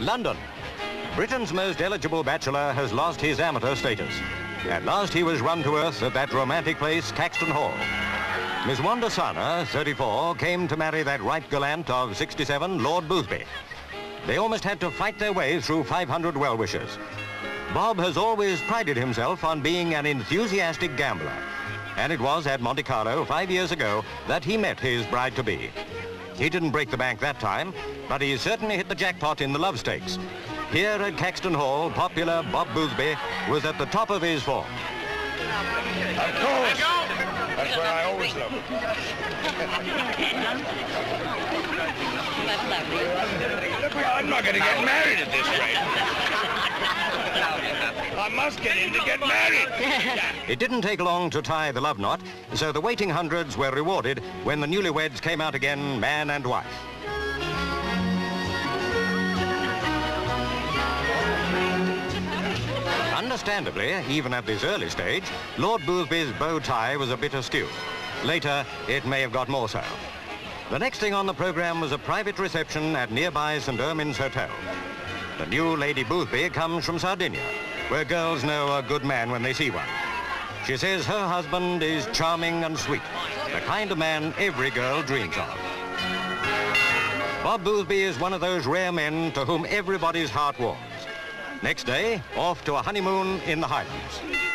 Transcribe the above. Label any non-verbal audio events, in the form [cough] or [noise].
London. Britain's most eligible bachelor has lost his amateur status. At last he was run to earth at that romantic place, Caxton Hall. Miss Wanda Sanna, 34, came to marry that right gallant of 67, Lord Boothby. They almost had to fight their way through 500 well-wishers. Bob has always prided himself on being an enthusiastic gambler. And it was at Monte Carlo five years ago that he met his bride-to-be. He didn't break the bank that time, but he certainly hit the jackpot in the love stakes. Here at Caxton Hall, popular Bob Boothby was at the top of his form. Of course. That's where I always look. I'm not going to get married at this rate. [laughs] I must get in to get married. [laughs] It didn't take long to tie the love knot, so the waiting hundreds were rewarded when the newlyweds came out again, man and wife. Understandably, even at this early stage, Lord Boothby's bow tie was a bit askew. Later, it may have got more so. The next thing on the program was a private reception at nearby St. Ermin's Hotel. The new Lady Boothby comes from Sardinia, where girls know a good man when they see one. She says her husband is charming and sweet, the kind of man every girl dreams of. Bob Boothby is one of those rare men to whom everybody's heart warms. Next day, off to a honeymoon in the Highlands.